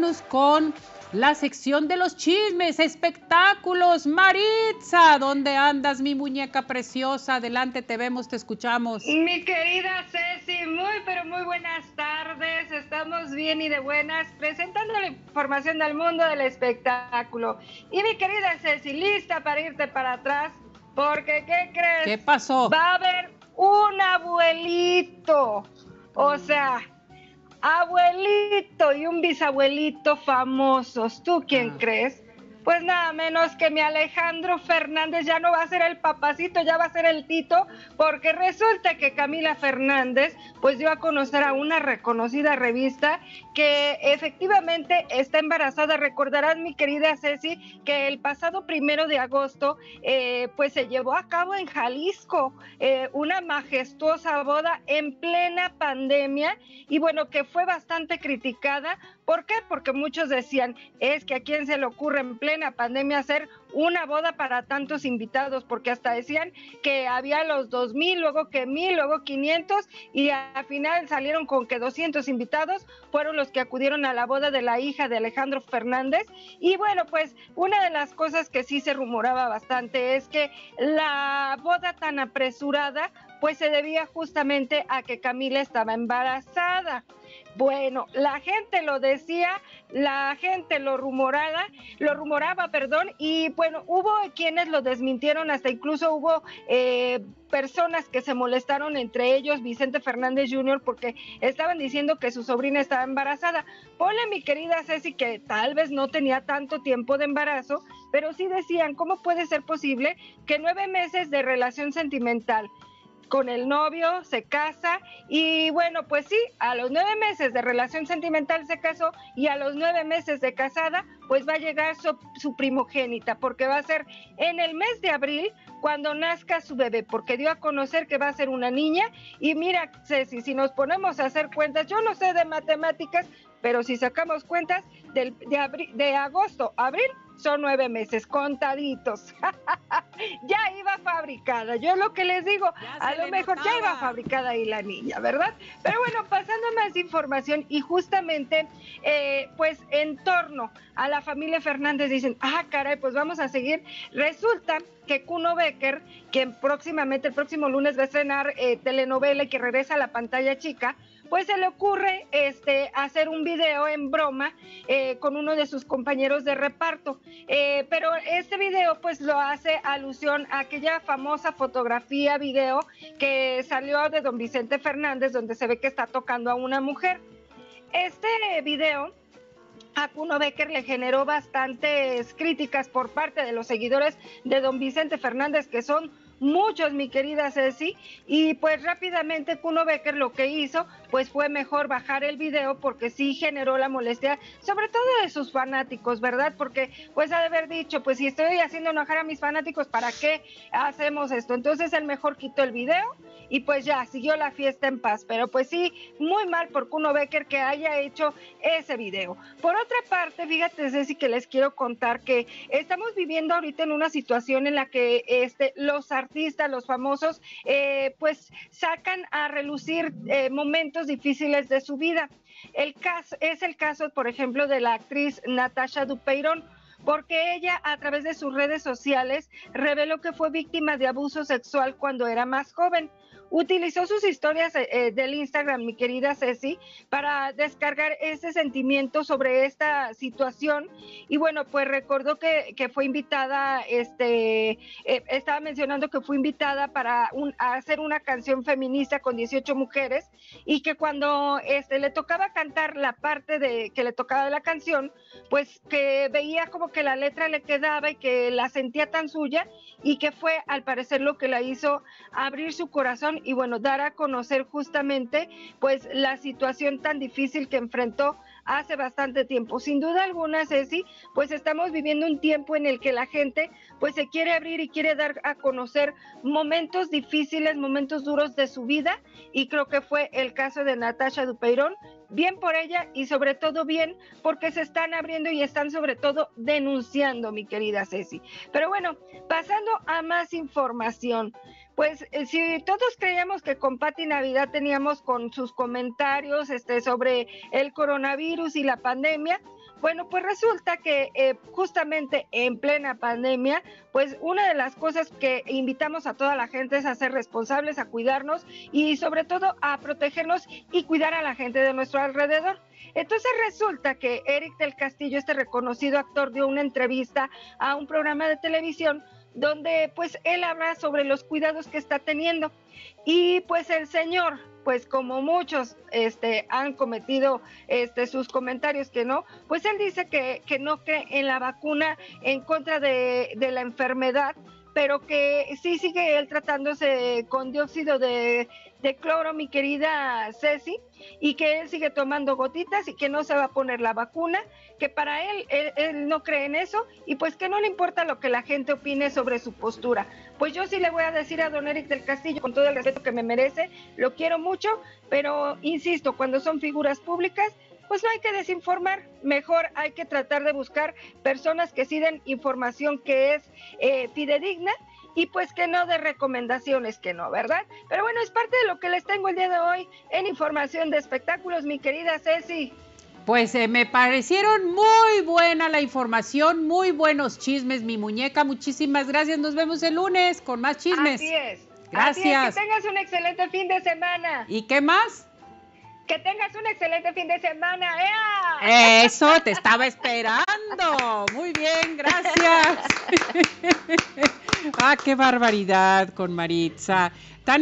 vámonos con la sección de los chismes, espectáculos. Maritza, ¿dónde andas, mi muñeca preciosa? Adelante, te vemos, te escuchamos. Mi querida Ceci, muy, pero muy buenas tardes. Estamos bien y de buenas, presentando la información del mundo del espectáculo. Y mi querida Ceci, lista para irte para atrás, porque ¿qué crees? ¿Qué pasó? Va a haber un abuelito. O sea, abuelito y un bisabuelito famosos. ¿Tú quién ah. crees? Pues nada menos que mi Alejandro Fernández ya no va a ser el papacito, ya va a ser el tito, porque resulta que Camila Fernández pues dio a conocer a una reconocida revista que efectivamente está embarazada. Recordarás, mi querida Ceci, que el pasado primero de agosto eh, pues se llevó a cabo en Jalisco eh, una majestuosa boda en plena pandemia y bueno, que fue bastante criticada. ¿Por qué? Porque muchos decían, es que a quién se le ocurre en plena pandemia hacer una boda para tantos invitados, porque hasta decían que había los dos mil, luego que mil, luego 500 y al final salieron con que 200 invitados fueron los que acudieron a la boda de la hija de Alejandro Fernández. Y bueno, pues una de las cosas que sí se rumoraba bastante es que la boda tan apresurada pues se debía justamente a que Camila estaba embarazada. Bueno, la gente lo decía, la gente lo rumoraba, lo rumoraba, perdón, y bueno, hubo quienes lo desmintieron, hasta incluso hubo eh, personas que se molestaron, entre ellos Vicente Fernández Jr., porque estaban diciendo que su sobrina estaba embarazada. Ponle, mi querida Ceci, que tal vez no tenía tanto tiempo de embarazo, pero sí decían, ¿cómo puede ser posible que nueve meses de relación sentimental? Con el novio, se casa y bueno, pues sí, a los nueve meses de relación sentimental se casó y a los nueve meses de casada, pues va a llegar su, primogénita, porque va a ser en el mes de abril cuando nazca su bebé, porque dio a conocer que va a ser una niña. Y mira, Ceci, si nos ponemos a hacer cuentas, yo no sé de matemáticas, pero si sacamos cuentas de, de agosto abril, son nueve meses, contaditos. ya iba fabricada, yo lo que les digo, a lo mejor ya iba fabricada ahí la niña, ¿verdad? Pero bueno, pasando más información y justamente, eh, pues en torno a la familia Fernández dicen, ah, caray, pues vamos a seguir. Resulta que Kuno Becker, quien próximamente, el próximo lunes va a estrenar eh, telenovela y que regresa a la pantalla chica, pues se le ocurre este, hacer un video en broma eh, con uno de sus compañeros de reparto. Eh, pero este video pues lo hace alusión a aquella famosa fotografía, video que salió de don Vicente Fernández, donde se ve que está tocando a una mujer. Este video a Kuno Becker le generó bastantes críticas por parte de los seguidores de don Vicente Fernández, que son muchos, mi querida Ceci, y pues rápidamente Kuno Becker lo que hizo, pues fue mejor bajar el video porque sí generó la molestia, sobre todo de sus fanáticos, ¿verdad? Porque pues ha de haber dicho, pues si estoy haciendo enojar a mis fanáticos, ¿para qué hacemos esto? Entonces el mejor quitó el video y pues ya, siguió la fiesta en paz, pero pues sí, muy mal por Kuno Becker que haya hecho ese video. Por otra parte, fíjate Ceci que les quiero contar que estamos viviendo ahorita en una situación en la que este, los artistas artistas, los famosos, eh, pues sacan a relucir eh, momentos difíciles de su vida. El caso, es el caso, por ejemplo, de la actriz Natasha Dupeyron, porque ella a través de sus redes sociales reveló que fue víctima de abuso sexual cuando era más joven utilizó sus historias eh, eh, del Instagram, mi querida Ceci, para descargar ese sentimiento sobre esta situación. Y bueno, pues recordó que, fue invitada, este, eh, estaba mencionando que fue invitada para hacer una canción feminista con 18 mujeres y que cuando este, le tocaba cantar la parte de que le tocaba de la canción, pues que veía como que la letra le quedaba y que la sentía tan suya y que fue al parecer lo que la hizo abrir su corazón y bueno, dar a conocer justamente pues la situación tan difícil que enfrentó hace bastante tiempo. Sin duda alguna, Ceci, pues estamos viviendo un tiempo en el que la gente pues se quiere abrir y quiere dar a conocer momentos difíciles, momentos duros de su vida y creo que fue el caso de Natasha Dupeirón. Bien por ella y sobre todo bien porque se están abriendo y están sobre todo denunciando, mi querida Ceci. Pero bueno, pasando a más información. Pues eh, si todos creíamos que con Pati Navidad teníamos con sus comentarios este, sobre el coronavirus y la pandemia, Bueno, pues resulta que eh, justamente en plena pandemia, pues una de las cosas que invitamos a toda la gente es a ser responsables, a cuidarnos y sobre todo a protegernos y cuidar a la gente de nuestro alrededor. Entonces resulta que Eric del Castillo, este reconocido actor, dio una entrevista a un programa de televisión donde pues él habla sobre los cuidados que está teniendo. Y pues el señor, pues como muchos este, han cometido este, sus comentarios que no, pues él dice que, que no cree en la vacuna en contra de, de la enfermedad, pero que sí sigue él tratándose con dióxido de, cloro, mi querida Ceci, y que él sigue tomando gotitas y que no se va a poner la vacuna, que para él, él, no cree en eso y pues que no le importa lo que la gente opine sobre su postura. Pues yo sí le voy a decir a don Eric del Castillo, con todo el respeto que me merece, lo quiero mucho, pero insisto, cuando son figuras públicas, pues no hay que desinformar, mejor hay que tratar de buscar personas que sí den información que es eh, fidedigna y pues que no de recomendaciones que no, ¿verdad? Pero bueno, es parte de lo que les tengo el día de hoy en información de espectáculos, mi querida Ceci. Pues eh, me parecieron muy buena la información, muy buenos chismes, mi muñeca. Muchísimas gracias. Nos vemos el lunes con más chismes. Así es. Gracias. que tengas un excelente fin de semana. ¿Y qué más? Que tengas un excelente fin de semana. Eso, te estaba esperando. Muy bien, gracias. ah, qué barbaridad con Maritza.